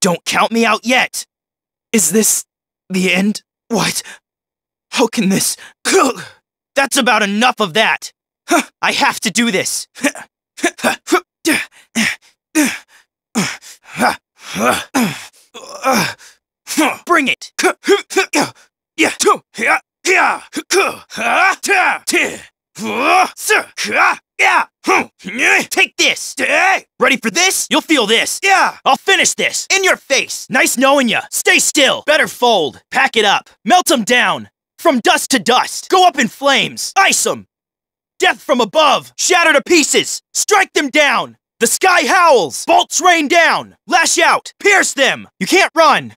Don't count me out yet! Is this the end? What? How can this? That's about enough of that! I have to do this! Take this! Ready for this? You'll feel this! Yeah! I'll finish this! In your face! Nice knowing ya! Stay still! Better fold! Pack it up! Melt 'em down! From dust to dust! Go up in flames! Ice 'em! Death from above! Shatter to pieces! Strike them down! The sky howls! Bolts rain down! Lash out! Pierce them! You can't run!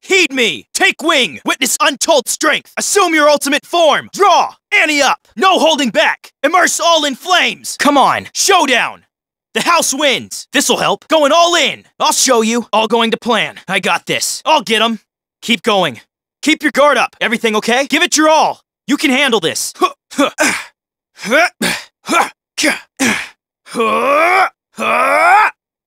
Heed me! Take wing! Witness untold strength! Assume your ultimate form! Draw! Ante up! No holding back! Immerse all in flames! Come on! Showdown! The house wins! This'll help! Going all in! I'll show you! All going to plan. I got this. I'll get 'em! Keep going. Keep your guard up! Everything okay? Give it your all! You can handle this!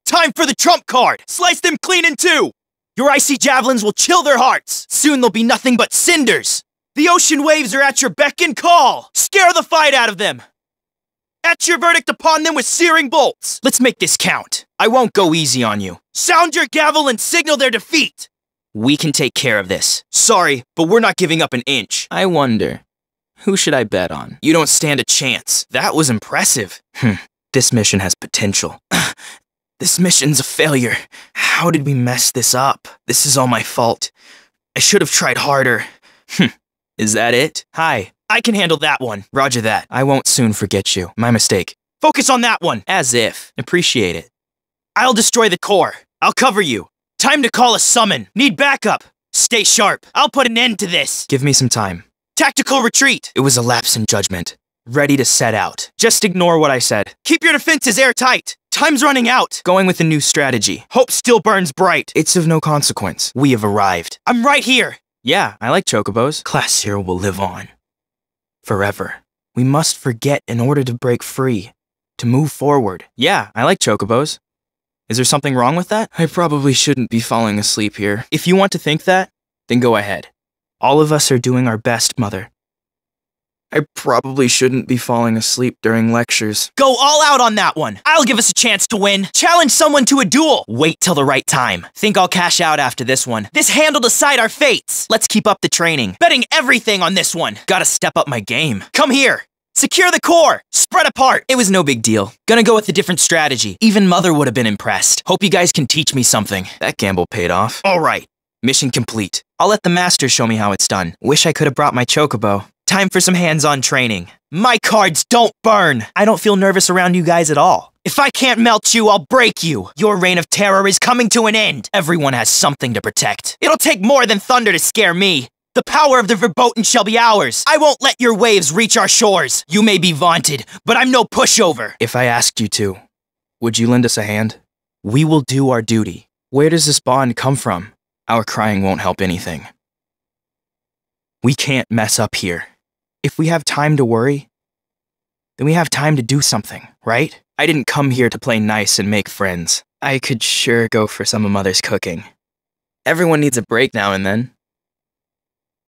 Time for the trump card! Slice them clean in two! Your icy javelins will chill their hearts! Soon they'll be nothing but cinders! The ocean waves are at your beck and call! Scare the fight out of them! Etch your verdict upon them with searing bolts! Let's make this count. I won't go easy on you. Sound your gavel and signal their defeat! We can take care of this. Sorry, but we're not giving up an inch. I wonder, who should I bet on? You don't stand a chance. That was impressive. Hmm. This mission has potential. this mission's a failure. How did we mess this up? This is all my fault. I should have tried harder. Hmm. is that it? Hi. I can handle that one. Roger that. I won't soon forget you. My mistake. Focus on that one. As if. Appreciate it. I'll destroy the core. I'll cover you. Time to call a summon. Need backup. Stay sharp. I'll put an end to this. Give me some time. Tactical retreat! It was a lapse in judgment. Ready to set out. Just ignore what I said. Keep your defenses airtight! Time's running out! Going with a new strategy. Hope still burns bright. It's of no consequence. We have arrived. I'm right here! Yeah, I like chocobos. Class Zero will live on. Forever. We must forget in order to break free. To move forward. Yeah, I like chocobos. Is there something wrong with that? I probably shouldn't be falling asleep here. If you want to think that, then go ahead. All of us are doing our best, Mother. I probably shouldn't be falling asleep during lectures. Go all out on that one! I'll give us a chance to win! Challenge someone to a duel! Wait till the right time. Think I'll cash out after this one. This hand will decide our fates! Let's keep up the training. Betting everything on this one. Gotta step up my game. Come here! Secure the core! Spread apart! It was no big deal. Gonna go with a different strategy. Even Mother would have been impressed. Hope you guys can teach me something. That gamble paid off. Alright. Mission complete. I'll let the master show me how it's done. Wish I could have brought my chocobo. Time for some hands-on training. My cards don't burn! I don't feel nervous around you guys at all. If I can't melt you, I'll break you! Your reign of terror is coming to an end! Everyone has something to protect. It'll take more than thunder to scare me. The power of the verboten shall be ours. I won't let your waves reach our shores. You may be vaunted, but I'm no pushover. If I asked you to, would you lend us a hand? We will do our duty. Where does this bond come from? Our crying won't help anything. We can't mess up here. If we have time to worry, then we have time to do something, right? I didn't come here to play nice and make friends. I could sure go for some of Mother's cooking. Everyone needs a break now and then.